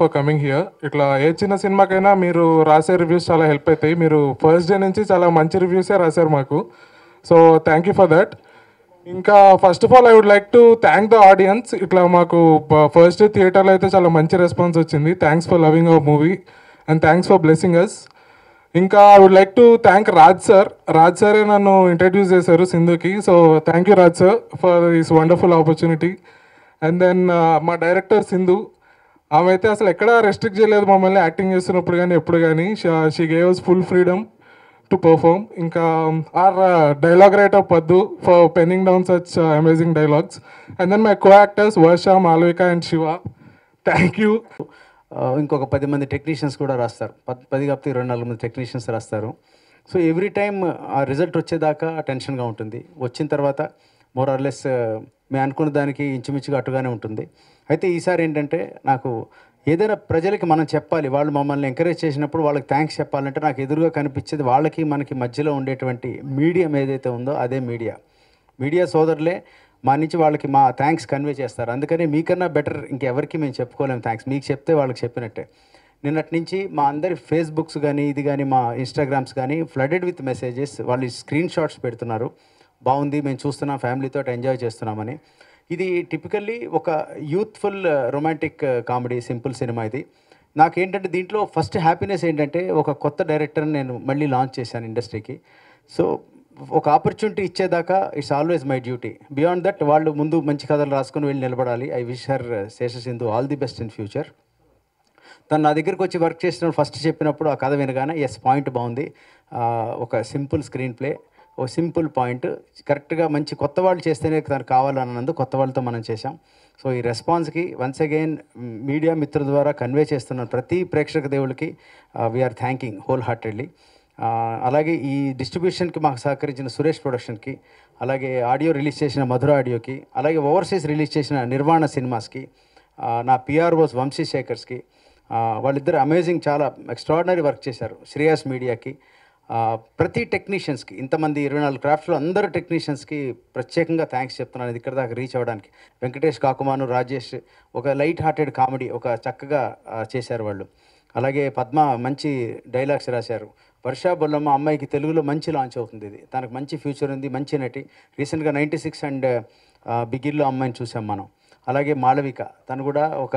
For coming here ఇట్లా ఏ చిన్న సినిమాకైనా మీరు రాసే రివ్యూస్ చాలా హెల్ప్ అవుతాయి మీరు ఫస్ట్ డే నుంచి చాలా మంచి రివ్యూసే రాశారు మాకు. So thank you for that ఇంకా first of all I would like to thank the audience ఇట్లా మాకు ఫస్ట్ డే థియేటర్లో అయితే చాలా మంచి రెస్పాన్స్ వచ్చింది. Thanks for loving our movie and thanks for blessing us ఇంకా I would like to thank Raj sir Raj సారే నన్ను ఇంట్రడ్యూస్ చేశారు సింధుకి. So thank you Raj sir for this wonderful opportunity and then మా director Sindhu ఆమె అయితే అసలు ఎక్కడా restrict చేయలేదు మమ్మల్ని యాక్టింగ్ చేస్తున్నప్పుడు కానీ ఎప్పుడు కానీ she gaves full freedom to perform ఇంకా our dialogue writer Paddu for penning down such amazing dialogues and then my co actors Varsha Malvika and Shiva thank you ఇంకొక పది మంది టెక్నీషియన్స్ కూడా రాస్తారు. పది పది కాకపోతే రెండు నాలుగు మంది టెక్నీషియన్స్ రాస్తారు. సో ఎవ్రీ టైం ఆ రిజల్ట్ వచ్చేదాకా టెన్షన్గా ఉంటుంది. వచ్చిన తర్వాత మోర్ ఆర్లెస్ మేము అనుకున్న దానికి ఇంచుమించుగా అటుగానే ఉంటుంది. అయితే ఈసారి ఏంటంటే నాకు ఏదైనా ప్రజలకి మనం చెప్పాలి వాళ్ళు మమ్మల్ని ఎంకరేజ్ చేసినప్పుడు వాళ్ళకి థ్యాంక్స్ చెప్పాలంటే నాకు ఎదురుగా కనిపించేది వాళ్ళకి మనకి మధ్యలో ఉండేటువంటి మీడియం ఏదైతే ఉందో అదే మీడియా మీడియా సోదరులే మా నుంచి వాళ్ళకి మా థ్యాంక్స్ కన్వే చేస్తారు. అందుకని మీకన్నా బెటర్ ఇంకెవరికి మేము చెప్పుకోలేము థ్యాంక్స్ మీకు చెప్తే వాళ్ళకి చెప్పినట్టే. నిన్నటి నుంచి మా అందరి ఫేస్బుక్స్ కానీ ఇది కానీ మా ఇన్స్టాగ్రామ్స్ కానీ ఫ్లడెడ్ విత్ మెసేజెస్ వాళ్ళు స్క్రీన్ షాట్స్ పెడుతున్నారు. బాగుంది మేము చూస్తున్నాం ఫ్యామిలీతో ఎంజాయ్ చేస్తున్నామని. ఇది టిపికల్లీ ఒక యూత్ఫుల్ రొమాంటిక్ కామెడీ సింపుల్ సినిమా ఇది. నాకేంటంటే దీంట్లో ఫస్ట్ హ్యాపీనెస్ ఏంటంటే ఒక కొత్త డైరెక్టర్ని నేను మళ్ళీ లాంచ్ చేశాను ఇండస్ట్రీకి సో ఒక opportunity ఇచ్చేదాకా it's always my duty beyond that వాళ్ళు ముందు మంచి కథలు రాసుకొని వెళ్ళి నిలబడాలి. I wish her Seshasindhu all the best in future తను నా దగ్గరికి వచ్చి వర్క్ చేసిన ఫస్ట్ చెప్పినప్పుడు ఆ కథ వినగానే ఎస్ పాయింట్ బాగుంది. ఒక సింపుల్ స్క్రీన్ ప్లే ఓ సింపుల్ పాయింట్. కరెక్ట్గా మంచి కొత్త వాళ్ళు చేస్తేనే తనకు కావాలన్నందు కొత్త వాళ్ళతో మనం చేశాం. సో ఈ రెస్పాన్స్కి వన్స్ అగైన్ మీడియా మిత్రుల ద్వారా కన్వే చేస్తున్న ప్రతి ప్రేక్షక దేవుడికి వీఆర్ థ్యాంకింగ్ హోల్ హార్టెడ్లీ అలాగే ఈ డిస్ట్రిబ్యూషన్కి మాకు సహకరించిన సురేష్ ప్రొడక్షన్కి అలాగే ఆడియో రిలీజ్ చేసిన మధుర ఆడియోకి అలాగే ఓవర్సీస్ రిలీజ్ చేసిన నిర్వాణ సినిమాస్కి నా పిఆర్ఓస్ వంశీ శేఖర్స్కి వాళ్ళిద్దరు అమేజింగ్ చాలా ఎక్స్ట్రాడినరీ వర్క్ చేశారు. శ్రేయాస్ మీడియాకి ప్రతి టెక్నీషియన్స్కి ఇంతమంది ఇరవై నాలుగు క్రాఫ్ట్స్లో అందరు టెక్నీషియన్స్కి ప్రత్యేకంగా థ్యాంక్స్ చెప్తున్నాను ఇది ఇక్కడ దాకా రీచ్ అవ్వడానికి. వెంకటేష్ కాకుమాను రాజేష్ ఒక లైట్ హార్టెడ్ కామెడీ ఒక చక్కగా చేశారు వాళ్ళు. అలాగే పద్మ మంచి డైలాగ్స్ రాశారు. వర్షా బొల్లమ్మ అమ్మాయికి తెలుగులో మంచి లాంచ్ అవుతుంది ఇది. తనకు మంచి ఫ్యూచర్ ఉంది మంచి నటి. రీసెంట్గా నైంటీ సిక్స్ అండ్ బిగిల్లో అమ్మాయిని చూసాం మనం. అలాగే మాళవిక తను కూడా ఒక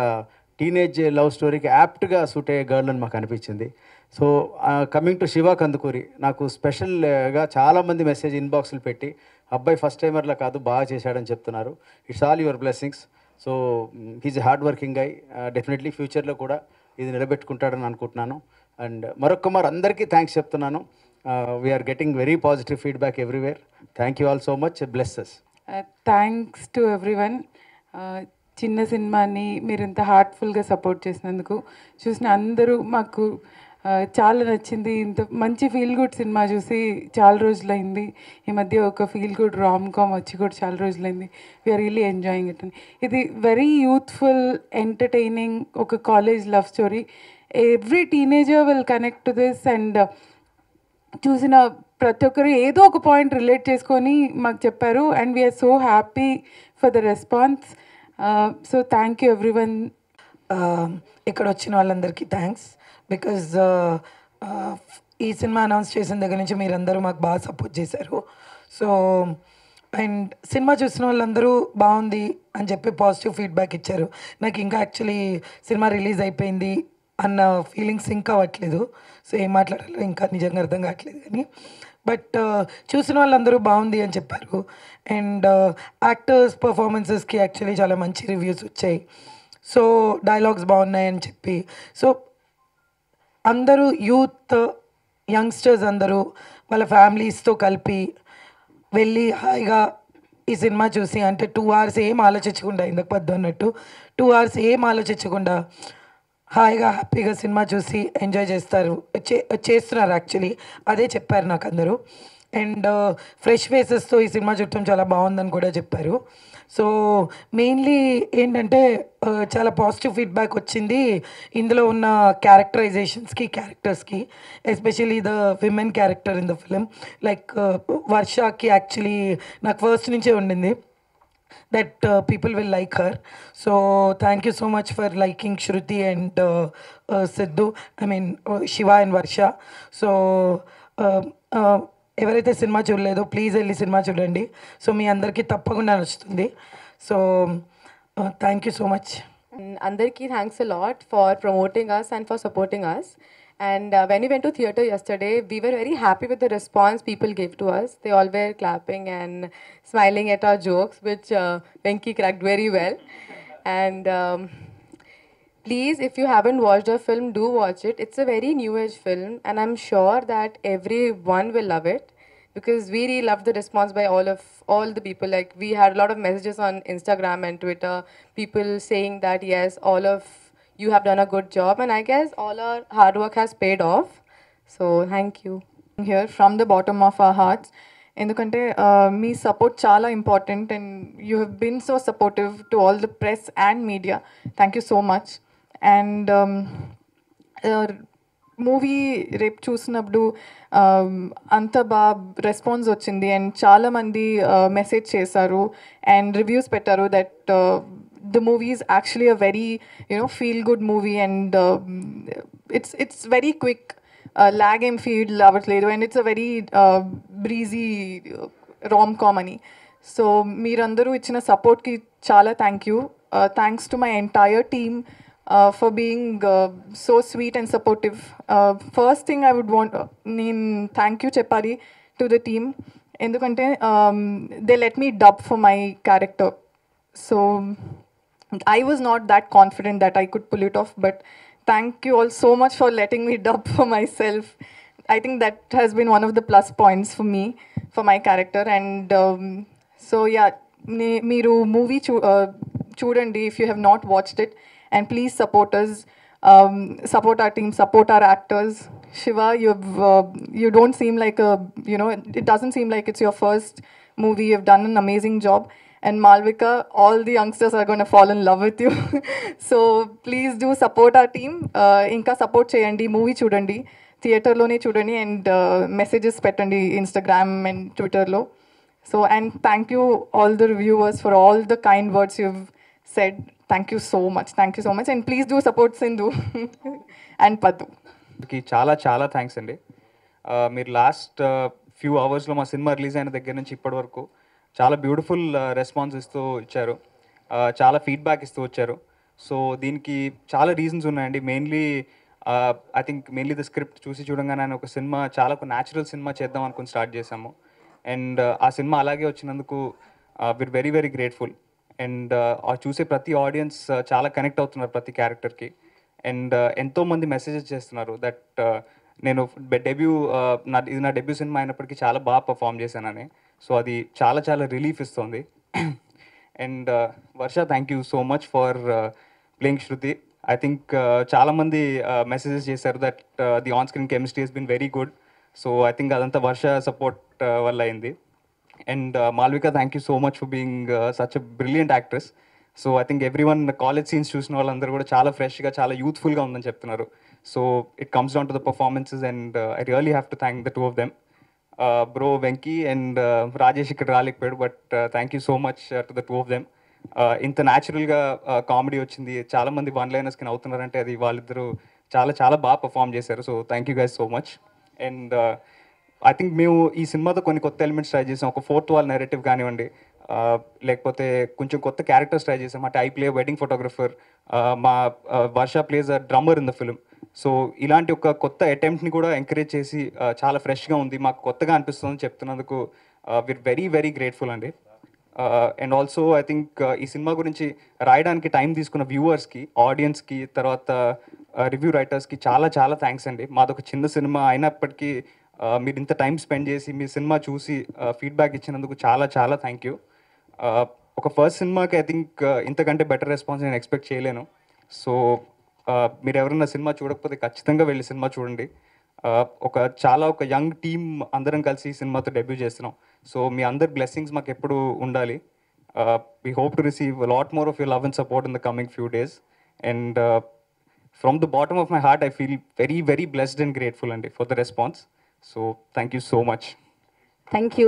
టీనేజ్ లవ్ స్టోరీకి యాప్ట్గా సూట్ అయ్యే గర్ల్ అని మాకు అనిపించింది. So coming to Shiva Kandukuri నాకు స్పెషల్గా చాలామంది మెసేజ్ ఇన్బాక్స్లు పెట్టి అబ్బాయి ఫస్ట్ టైమర్లా కాదు బాగా చేశాడని చెప్తున్నారు. It's all your blessings so he's hard working guy definitely ఫ్యూచర్లో కూడా ఇది నిలబెట్టుకుంటాడని అనుకుంటున్నాను. అండ్ మరొక్క మరి అందరికీ థ్యాంక్స్ చెప్తున్నాను. We're getting very positive feedback everywhere thank you all so much blesses thanks to everyone చిన్న సినిమాని మీరు ఇంత హార్ట్ఫుల్గా సపోర్ట్ చేసినందుకు చూసిన అందరూ మాకు చాలా నచ్చింది. ఇంత మంచి ఫీల్ గుడ్ సినిమా చూసి చాలా రోజులైంది. ఈ మధ్య ఒక ఫీల్ గుడ్ రామ్ కామ్ వచ్చి కూడా చాలా రోజులైంది. వీఆర్ రియలీ ఎంజాయింగ్ ఇట్ అని ఇది వెరీ యూత్ఫుల్ ఎంటర్టైనింగ్ ఒక college love story every teenager will connect to this and చూసిన ప్రతి ఒక్కరు ఏదో ఒక పాయింట్ రిలేట్ చేసుకొని మాకు చెప్పారు and we're so happy for the response so thank you everyone ఇక్కడ వచ్చిన వాళ్ళందరికీ థ్యాంక్స్ బికాజ్ uh, uh, ఈ సినిమా అనౌన్స్ చేసిన దగ్గర నుంచి మీరందరూ మాకు బాగా సపోర్ట్ చేశారు. సో అండ్ సినిమా చూసిన వాళ్ళందరూ బాగుంది అని చెప్పి పాజిటివ్ ఫీడ్బ్యాక్ ఇచ్చారు. నాకు ఇంకా యాక్చువల్లీ సినిమా రిలీజ్ అయిపోయింది అన్న ఫీలింగ్స్ ఇంకా అవ్వట్లేదు సో ఏం మాట్లాడాలో ఇంకా నిజంగా అర్థం కావట్లేదు కానీ. బట్ uh, చూసిన వాళ్ళందరూ బాగుంది అని చెప్పారు. అండ్ యాక్టర్స్ పర్ఫార్మెన్సెస్కి యాక్చువల్లీ చాలా మంచి రివ్యూస్ వచ్చాయి. సో డైలాగ్స్ బాగున్నాయని చెప్పి. సో అందరూ యూత్ యంగ్స్టర్స్ అందరూ వాళ్ళ ఫ్యామిలీస్తో కలిపి వెళ్ళి హాయిగా ఈ సినిమా చూసి అంటే టూ అవర్స్ ఏం ఆలోచించకుండా ఇందుకు పద్దు అన్నట్టు టూ అవర్స్ ఏం ఆలోచించకుండా హాయిగా హ్యాపీగా సినిమా చూసి ఎంజాయ్ చేస్తారు. చే- చేస్తున్నారు యాక్చువల్లీ. అదే చెప్పారు నాకు అందరూ అండ్ ఫ్రెష్ ఫేసెస్తో ఈ సినిమా చూడటం చాలా బాగుందని కూడా చెప్పారు. సో మెయిన్లీ ఏంటంటే చాలా పాజిటివ్ ఫీడ్బ్యాక్ వచ్చింది ఇందులో ఉన్న క్యారెక్టరైజేషన్స్కి క్యారెక్టర్స్కి especially the women character in the film like వర్షాకి actually నాకు ఫస్ట్ నుంచే ఉండింది that people will like her so thank you so much for liking Shruti and Siddhu I mean Shiva and Varsha so Shiva and Varsha. So uh, uh, ఎవరైతే సినిమా చూడలేదో please వెళ్ళి సినిమా చూడండి so మీ అందరికీ తప్పకుండా నచ్చుతుంది so thank you so much And Andarki, thanks a lot for promoting us and for supporting us. And uh, when we went to theatre yesterday, we were very happy with the response people gave to us. They all were clapping and smiling at our jokes, which uh, Venki cracked very well. And um, please, if you haven't watched the film, do watch it. It's a very new age film, and I'm sure that everyone will love it because we really loved the response by all of all the people. Like we had a lot of messages on Instagram and Twitter, people saying that yes, all of you have done a good job, and I guess all our hard work has paid off. So thank you. here from the bottom of our hearts ఎందుకంటే uh, మీ support చాలా important and you have been so supportive to all the press and media thank you so much and um, movie రేపు చూసినప్పుడు um, అంత బాగా response వచ్చింది. And చాలామంది message చేశారు and reviews పెట్టారు that the movie is actually a very you know feel good movie and it's it's very quick lag ఏం feel అవ్వట్లేదు. And it's a very breezy rom com అని. So మీరందరూ ఇచ్చిన సపోర్ట్కి చాలా thank you thanks to my entire team For being so sweet and supportive first thing I would want నేను thank you చెప్పాలి to the team ఎందుకంటే they let me dub for my character so I was not that confident that I could pull it off, but thank you all so much for letting me dub for myself. I think that has been one of the plus points for me, for my character. And um, so, yeah, ne- మీరు movie చూ చూడండి if you have not watched it and please support us um, support our team support our actors shiva you've uh, you don't seem like a you know it doesn't seem like it's your first movie you've done an amazing job and Malvika, all the youngsters are going to fall in love with you. so please do support our team. Uh, ఇంకా support చేయండి movie చూడండి థియేటర్లోనే చూడండి and messages పెట్టండి Instagram and ట్విట్టర్లో so and thank you all the reviewers for all the kind words you said Thank you so much thank you so much and please do support Sindhu and Paddu కి చాలా చాలా thanks అండి. Uh, మీరు last few అవర్స్లో మా cinema release అయిన దగ్గర నుంచి ఇప్పటి వరకు చాలా బ్యూటిఫుల్ రెస్పాన్స్ ఇస్తూ ఇచ్చారు చాలా ఫీడ్బ్యాక్ ఇస్తూ వచ్చారు. Uh, సో దీనికి చాలా రీజన్స్ ఉన్నాయండి. Mainly I think mainly the script చూసి చూడంగానే ఒక సినిమా చాలా ఒక న్యాచురల్ సినిమా చేద్దాం అనుకుని స్టార్ట్ చేశాము. అండ్ uh, ఆ సినిమా అలాగే వచ్చినందుకు we're very very grateful and ఆ చూసే ప్రతి ఆడియన్స్ చాలా కనెక్ట్ అవుతున్నారు ప్రతి క్యారెక్టర్కి. అండ్ ఎంతోమంది మెసేజెస్ చేస్తున్నారు దట్ నేను డెబ్యూ నా ఇది నా డెబ్యూ సినిమా అయినప్పటికీ చాలా బాగా పర్ఫామ్ చేశానని. సో అది చాలా చాలా రిలీఫ్ ఇస్తుంది. And Varsha thank you so much for playing Shruti I think చాలామంది మెసేజెస్ చేశారు that the on screen chemistry has been very good so I think అదంతా వర్ష సపోర్ట్ వల్ల అయింది. And Malvika thank you so much for being such a brilliant actress so I think everyone college scenes చూసిన వాళ్ళందరూ కూడా చాలా ఫ్రెష్గా చాలా యూత్ఫుల్గా ఉందని చెప్తున్నారు. So it comes down to the performances and I really have to thank the two of them bro Venky and Rajesh ఇక్కడ రాలేకపోయాడు but thank you so much to the two of them ఇంత న్యాచురల్గా comedy వచ్చింది. చాలా మంది one లైనర్స్కి అవుతున్నారంటే అది వాళ్ళిద్దరూ చాలా చాలా బాగా పర్ఫామ్ చేశారు. So thank you guys so much and I think మేము ఈ సినిమాతో కొన్ని కొత్త ఎలిమెంట్స్ ట్రై చేసాం. ఒక ఫోర్త్ వాల్ నెరేటివ్ కానివ్వండి లేకపోతే కొంచెం కొత్త క్యారెక్టర్స్ ట్రై చేసాం. అంటే ఐ ప్లే వెడ్డింగ్ ఫోటోగ్రఫర్ మా Varsha plays a drummer in the film so ఇలాంటి ఒక కొత్త అటెంప్ట్ని కూడా ఎంకరేజ్ చేసి చాలా ఫ్రెష్గా ఉంది. మాకు కొత్తగా అనిపిస్తుంది చెప్తున్నందుకు విర్ వెరీ వెరీ గ్రేట్ఫుల్ అండి. అండ్ ఆల్సో ఐ థింక్ ఈ సినిమా గురించి రాయడానికి టైం తీసుకున్న వ్యూవర్స్కి ఆడియన్స్కి తర్వాత రివ్యూ రైటర్స్కి చాలా చాలా థ్యాంక్స్ అండి. మాదొక చిన్న సినిమా అయినప్పటికీ మీరు ఇంత టైం స్పెండ్ చేసి మీ సినిమా చూసి ఫీడ్బ్యాక్ ఇచ్చినందుకు చాలా చాలా థ్యాంక్ యూ ఒక ఫస్ట్ సినిమాకి ఐ థింక్ ఇంతకంటే బెటర్ రెస్పాన్స్ నేను ఎక్స్పెక్ట్ చేయలేను. సో మీరు ఎవరైనా సినిమా చూడకపోతే ఖచ్చితంగా వెళ్ళి సినిమా చూడండి. ఒక చాలా ఒక యంగ్ టీమ్ అందరం కలిసి ఈ సినిమాతో డెబ్యూ చేస్తున్నాం. సో మీ అందరి బ్లెస్సింగ్స్ మాకు ఎప్పుడు ఉండాలి. We hope to receive lot more of you love and support in the coming few days and from the bottom of my heart I feel very very blessed and grateful అండి for the response so thank you so much thank you